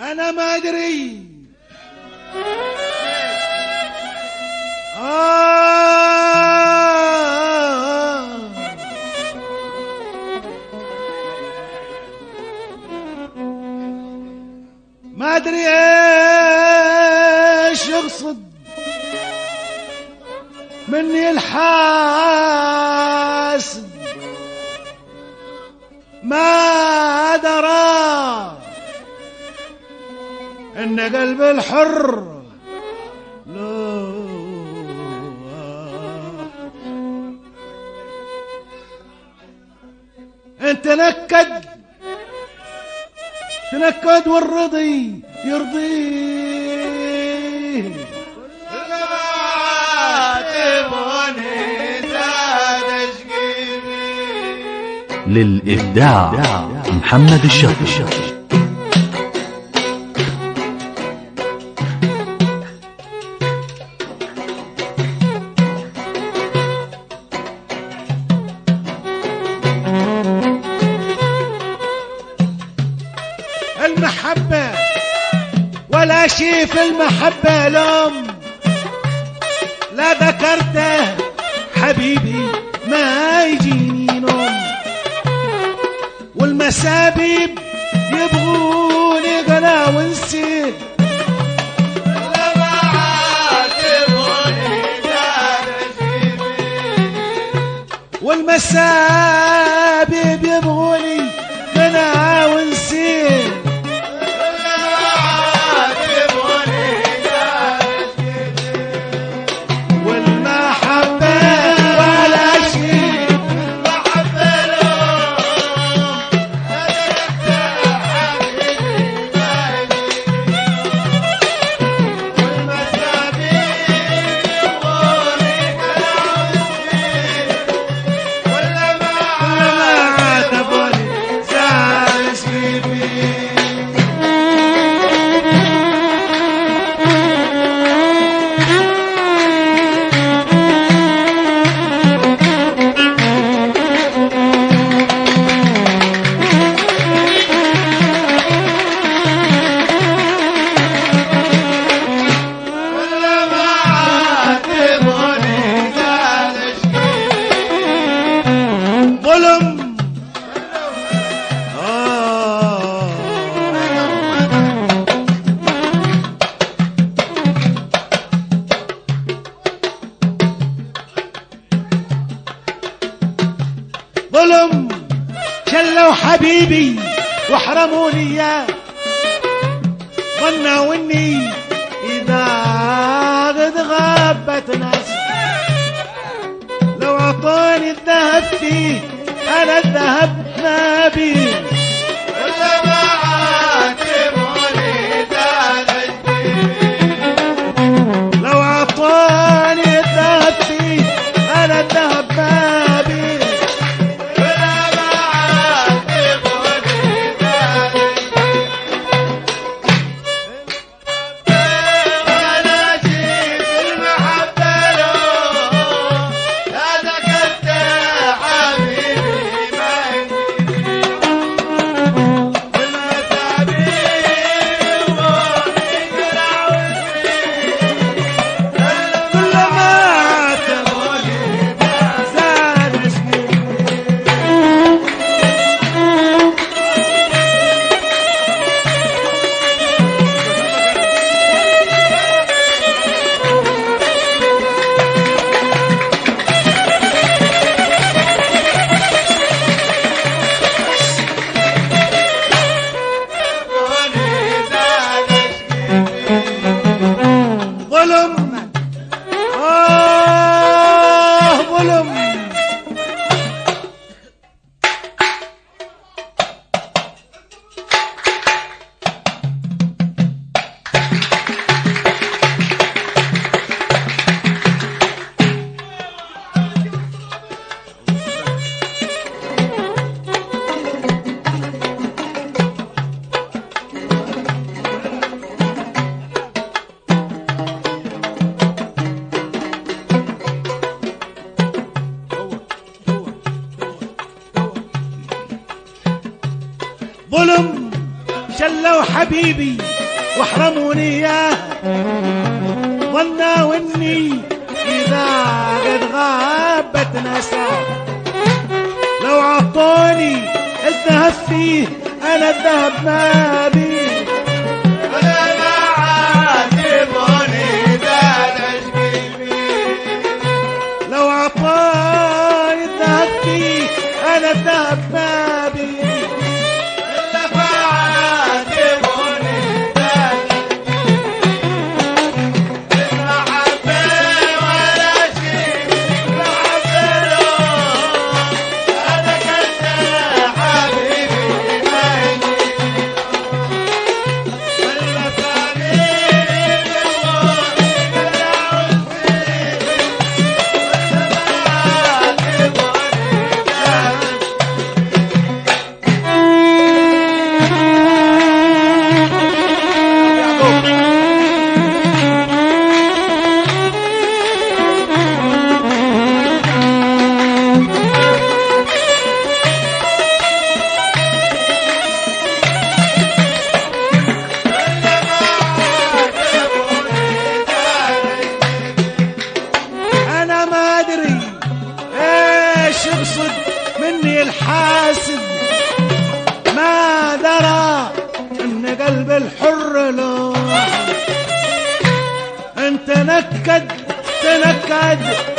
أنا ما أدري. آه. ما أدري إيش يقصد مني الحاسد. ما درى ان قلب الحر. له انت نكد تنكد والرضي يرضيه للإبداع محمد الشاطر ولا شي في المحبة لوم لا ذكرته. حبيبي ما يجيني نوم. والمسابيب يبغوني قنا ونسيت والمسابيب يبغوني شلوا حبيبي وحرموني اياه ظنوا اني إذا قد غابت ناس لو اعطاني الذهب فيه أنا الذهب ما بيه. ظلم شلوا حبيبي وحرموني اياه ظنوا اني إذا قد غابت نسى لو عطوني الذهب فيه أنا الذهب ما اشقي لو عطاني الذهب فيه أنا الذهب ما بيه. يقصد مني الحاسد. ما درى إن قلب الحر له. انت نكد تنكد